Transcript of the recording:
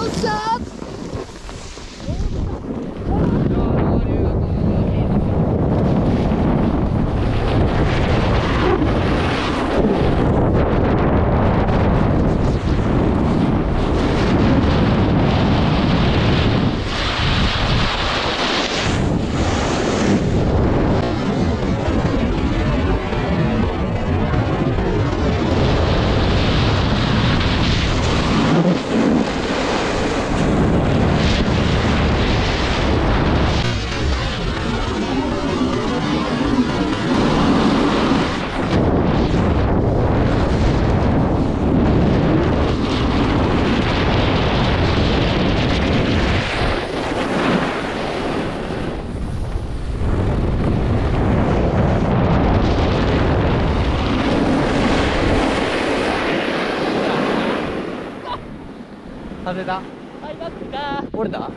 Awesome! しゃ外れたはい、なった？折れた